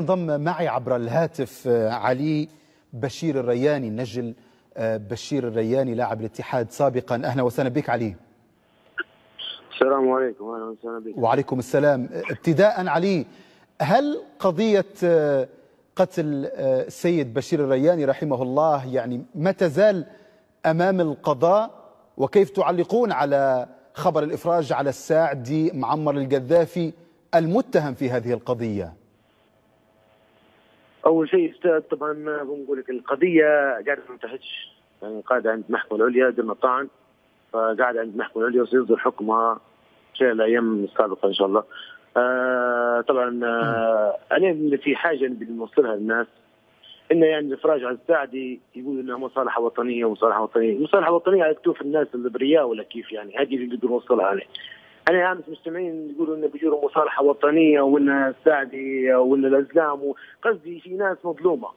انضم معي عبر الهاتف علي بشير الرياني النجل بشير الرياني لاعب الاتحاد سابقا. أهلا وسهلا بك علي. السلام عليكم. أهلا وسهلا بك. وعليكم السلام. ابتداء علي هل قضية قتل السيد بشير الرياني رحمه الله يعني ما تزال أمام القضاء؟ وكيف تعلقون على خبر الإفراج على الساعدي معمر القذافي المتهم في هذه القضية؟ أول شيء أستاذ طبعا بنقول لك القضية قاعدة ما انتهتش. يعني قاعدة عند المحكمة العليا درنا طعن فقاعدة عند المحكمة العليا وسيصدر حكمها خلال الأيام السابقة إن شاء الله. آه طبعا آه أنا اللي في حاجة بنوصلها للناس. انه يعني الإفراج على الساعدي يقول إنها مصالحة وطنية ومصالحة وطنية، مصالحة وطنية على كتوف الناس الابرياء ولا كيف يعني. هذه اللي بدي نوصلها عليه. أنا أمس مستمعين يقولوا انه بيجوا مصالحة وطنية ولا السعدي ولا الاسلام قصدي في ناس مظلومة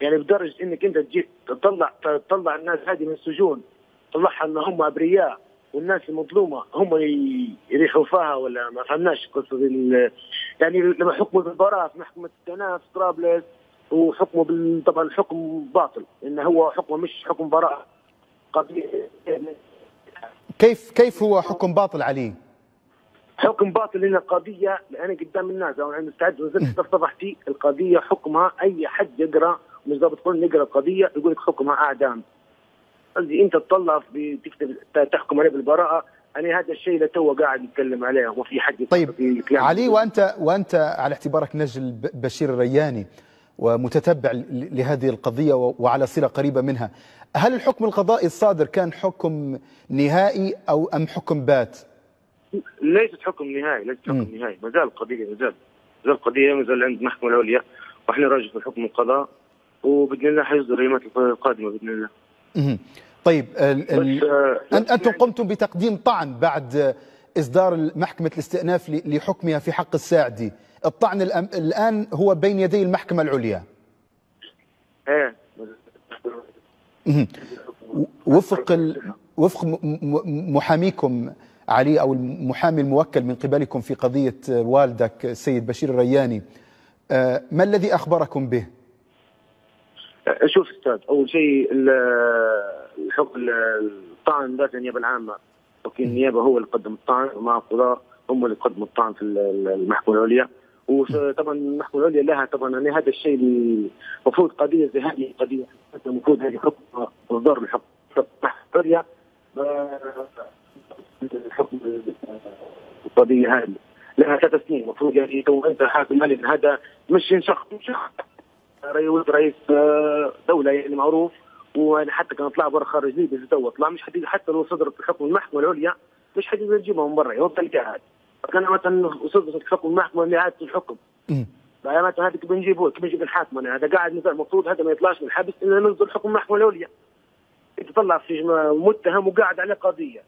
يعني بدرجة إنك أنت تجي تطلع تطلع الناس هذه من السجون تطلعها إن هم أبرياء والناس المظلومة هم يريحوا فيها ولا ما فهمناش قصة يعني لما حكموا بالبراءة في محكمه التناف طرابلس وحكمه بال... طبعا الحكم باطل انه هو حكمه مش حكم براءة قضيه كيف كيف هو حكم باطل علي؟ حكم باطل لنا قضيه أنا قدام الناس أو أنا مستعد نزلت صفحتي القضية حكمها أي حد يقرأ مش ضابط قانون يقرأ القضية يقول لك حكمها أعدام. قصدي أنت تطلع تكتب تحكم عليه بالبراءة. أنا هذا الشيء اللي تو قاعد نتكلم عليه وفي حد طيب علي وانت وأنت على اعتبارك نجل بشير الرياني ومتتبع لهذه القضية وعلى صلة قريبة منها هل الحكم القضائي الصادر كان حكم نهائي أو أم حكم بات؟ ليست حكم نهائي ليست حكم م. نهائي ما زال القضية ما زال ما زال القضية ما زال عند المحكمة العليا وإحنا راجع في حكم القضاء وبإذن الله حيصدر الايامات القادمة بإذن الله. م. طيب ال ال آه أنتم قمتم بتقديم طعن بعد إصدار محكمة الاستئناف لحكمها في حق الساعدي، الطعن الآن هو بين يدي المحكمة العليا. إيه وفق ال... وفق محاميكم علي أو المحامي الموكل من قبلكم في قضية والدك السيد بشير الرياني ما الذي أخبركم به؟ شوف أستاذ أول شيء الحكم الطعن ذات النيابة العامة وكيل النيابة هو اللي قدم الطعن ومع القضاء هم اللي قدموا الطعن في المحكمة العليا. وطبعا المحكمة العليا لها طبعا يعني هذا الشيء المفروض قضية زي هذه قضيه المفروض هذه حكم اصدار الحكم العليا الحكم القضية هذه لها ثلاث سنين. المفروض يعني تو انت حاكم مالي هذا مش شخص شخص. رئيس دولة يعني معروف. وحتى كان طلع برا خارج ليبيا تو طلع. مش حتى حتى لو صدرت حكم المحكمة العليا مش حتقدر تجيبها من برا. يوم الجهاد كان مثلا صدرت حكم المحكمة لإعادة الحكم. مثلا هذا كيف بنجيبه؟ كيف بنجيب الحاكم؟ أنا هذا قاعد المفروض هذا ما يطلعش من الحبس إلا نصدر حكم المحكمة العليا. انت تطلع في متهم وقاعد عليه قضية.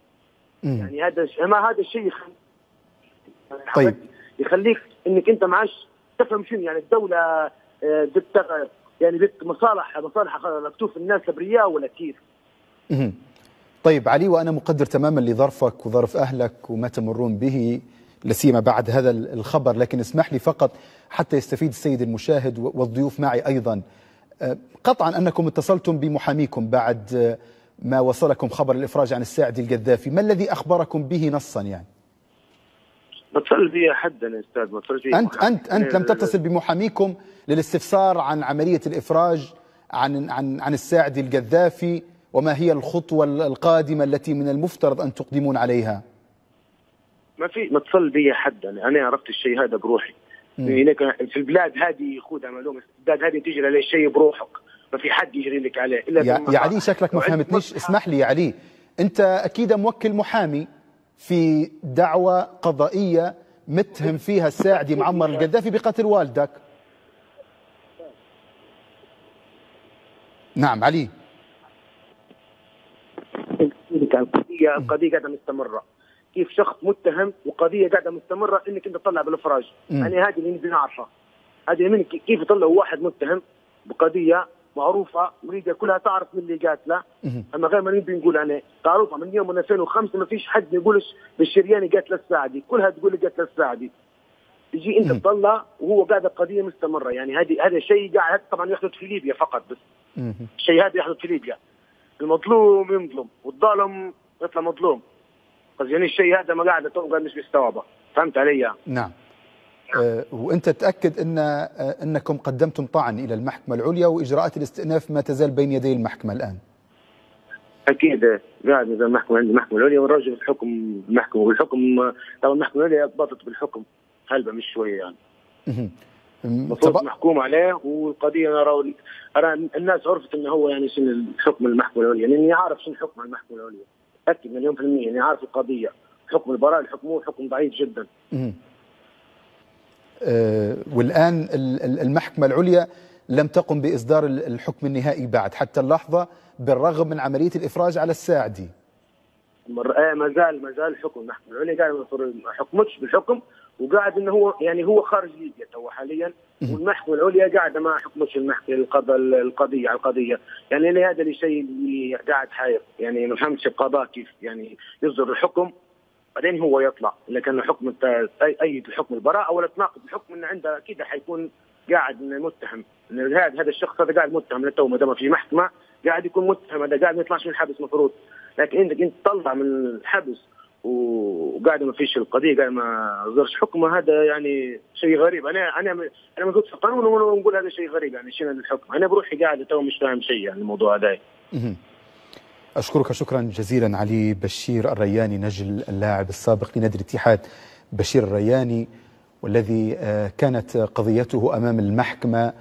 يعني هذا ما هذا الشيء طيب يخليك إنك أنت معاش تفهم شنو يعني الدولة بت يعني بت مصالح مصالح مكتوف الناس ابرياء ولا كيف؟ طيب علي وأنا مقدر تماما لظرفك وظرف أهلك وما تمرون به لا سيما بعد هذا الخبر لكن اسمح لي فقط حتى يستفيد السيد المشاهد والضيوف معي أيضا قطعا أنكم اتصلتم بمحاميكم بعد ما وصلكم خبر الإفراج عن الساعدي القذافي، ما الذي أخبركم به نصا يعني؟ ما اتصل بي حد أنا أستاذ ما اتصل بي انت انت أنت لم تتصل بمحاميكم للاستفسار عن عملية الإفراج عن عن عن الساعدي القذافي وما هي الخطوة القادمة التي من المفترض أن تقدمون عليها؟ ما في ما اتصل بي حد. أنا أنا عرفت الشيء هذا بروحي. هناك في البلاد هذه خذها معلومة. البلاد هذه تجري عليه الشيء بروحك. ما في حد يجري لك عليه إلا يا, يا علي شكلك ما فهمتنيش اسمح لي يا علي. أنت أكيد موكل محامي. في دعوة قضائية متهم فيها الساعدي معمر القذافي بقتل والدك. نعم علي. القضية القضية قاعدة مستمرة. كيف شخص متهم وقضية قاعدة مستمرة إنك أنت تطلع بالإفراج؟ يعني هذه اللي نبي نعرفها. هذه من كيف يطلعوا واحد متهم بقضية معروفة وليبيا كلها تعرف من اللي قاتلة. أما غير ما نبي نقول أنا معروفة من يوم 2005 ما فيش حد ما يقولش بالشرياني قاتل الساعدي كلها تقول قاتل الساعدي تجي أنت تطلع وهو قاعد القضية مستمرة. يعني هذه هذا الشيء قاعد طبعا يحدث في ليبيا فقط بس. الشيء هذا يحدث في ليبيا. المظلوم يظلم والظالم يطلع مظلوم. قصدي يعني الشيء هذا ما قاعد تو قاعد مش مستوعبة. فهمت علي؟ نعم. وانت تاكد ان آه، انكم قدمتم طعن إلى المحكمة العليا واجراءات الاستئناف ما تزال بين يدي المحكمة الآن. أكيد قاعد اذا المحكمة عندي المحكمة العليا والراجل الحكم المحكمة والحكم طبعا المحكمة العليا اثبتت بالحكم هلبة مش شوية يعني. المفروض طب- محكوم عليه والقضية أنا أرى أرى الناس عرفت إنه هو يعني شنو الحكم المحكمة العليا لأني عارف شنو حكم المحكمة العليا. أكد مليون في المية يعني عارف القضية حكم البراءه الحكم حكم ضعيف جدا. آه، والآن ال- ال- المحكمة العليا لم تقم بإصدار ال- الحكم النهائي بعد حتى اللحظة بالرغم من عملية الإفراج على الساعدي. آه ما زال ما زال حكم المحكمة العليا قاعد ما حكمتش بالحكم وقاعد إنه هو يعني هو خارج ليبيا تو حاليا والمحكمة العليا قاعدة ما حكمتش المحكمة القضاء القضية على القضية. يعني هذا الشيء اللي قاعد حاير يعني ما فهمتش القضاء كيف يعني يصدر الحكم. بعدين هو يطلع. إذا كان حكم الت- اي أي الحكم البراءة ولا تناقض الحكم انه عنده أكيد حيكون قاعد متهم. هذا هذا الشخص هذا قاعد متهم للتو ما دام في محكمة قاعد يكون متهم. هذا قاعد ما يطلعش من الحبس مفروض. لكن إنك أنت تطلع من الحبس وقاعد ما فيش القضية قاعد ما صدرش حكمه هذا يعني شيء غريب. أنا أنا أنا موجود في القانون ونقول هذا شيء غريب. يعني شنو الحكم أنا بروحي قاعد تو مش فاهم شيء يعني الموضوع هذا. أشكرك شكرا جزيلا علي بشير الرياني نجل اللاعب السابق لنادي الاتحاد بشير الرياني والذي آه، كانت قضيته أمام المحكمة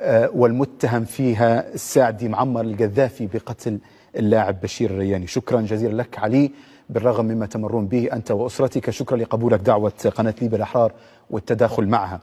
آه، والمتهم فيها الساعدي معمر القذافي بقتل اللاعب بشير الرياني. شكرا جزيلا لك علي بالرغم مما تمرون به أنت وأسرتك شكرا لقبولك دعوة قناة ليبيا الأحرار والتداخل معها.